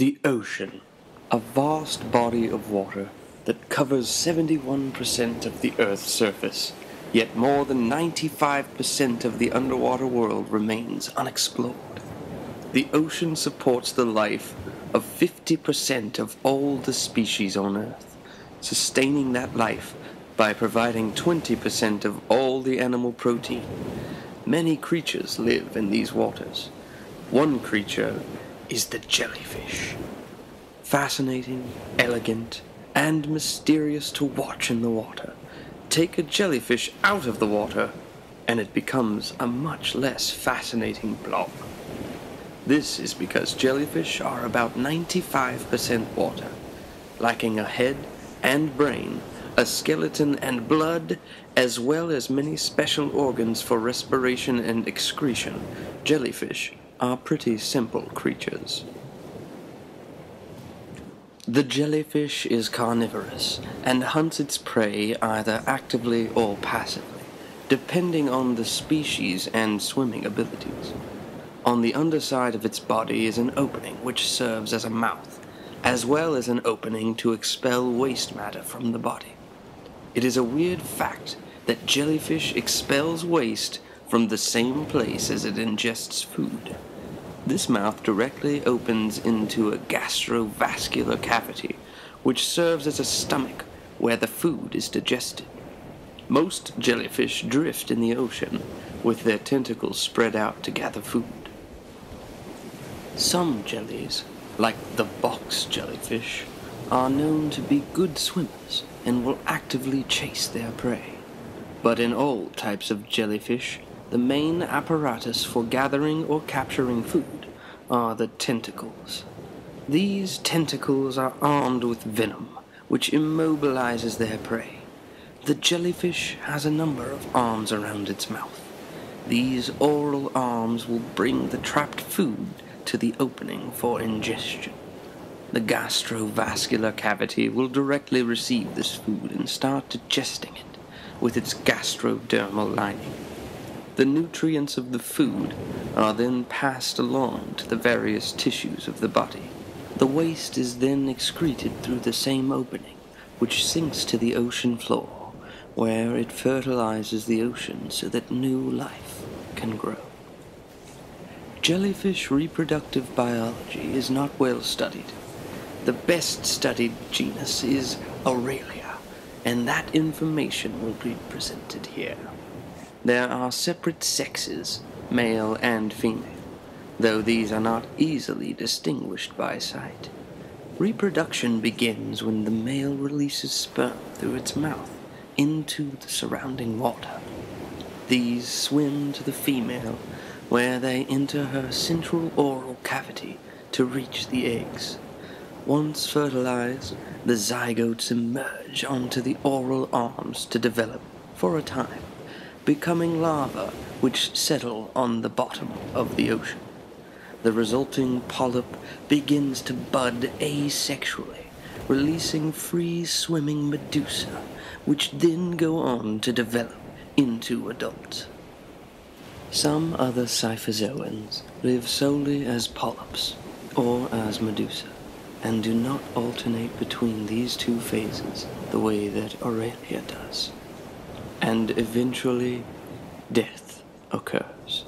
The ocean, a vast body of water that covers 71% of the Earth's surface, yet more than 95% of the underwater world remains unexplored. The ocean supports the life of 50% of all the species on Earth, sustaining that life by providing 20% of all the animal protein. Many creatures live in these waters. One creature is the jellyfish. Fascinating, elegant, and mysterious to watch in the water. Take a jellyfish out of the water, and it becomes a much less fascinating blob. This is because jellyfish are about 95% water, lacking a head and brain, a skeleton and blood, as well as many special organs for respiration and excretion. Jellyfish are pretty simple creatures. The jellyfish is carnivorous and hunts its prey either actively or passively, depending on the species and swimming abilities. On the underside of its body is an opening which serves as a mouth, as well as an opening to expel waste matter from the body. It is a weird fact that jellyfish expels waste from the same place as it ingests food. This mouth directly opens into a gastrovascular cavity, which serves as a stomach where the food is digested. Most jellyfish drift in the ocean, with their tentacles spread out to gather food. Some jellies, like the box jellyfish, are known to be good swimmers and will actively chase their prey. But in all types of jellyfish, the main apparatus for gathering or capturing food are the tentacles. These tentacles are armed with venom, which immobilizes their prey. The jellyfish has a number of arms around its mouth. These oral arms will bring the trapped food to the opening for ingestion. The gastrovascular cavity will directly receive this food and start digesting it with its gastrodermal lining. The nutrients of the food are then passed along to the various tissues of the body. The waste is then excreted through the same opening, which sinks to the ocean floor, where it fertilizes the ocean so that new life can grow. Jellyfish reproductive biology is not well studied. The best studied genus is Aurelia, and that information will be presented here. There are separate sexes, male and female, though these are not easily distinguished by sight. Reproduction begins when the male releases sperm through its mouth into the surrounding water. These swim to the female, where they enter her central oral cavity to reach the eggs. Once fertilized, the zygotes emerge onto the oral arms to develop for a time, becoming larva which settle on the bottom of the ocean. The resulting polyp begins to bud asexually, releasing free swimming medusa, which then go on to develop into adults. Some other scyphozoans live solely as polyps or as medusa and do not alternate between these two phases the way that Aurelia does. And eventually, death occurs.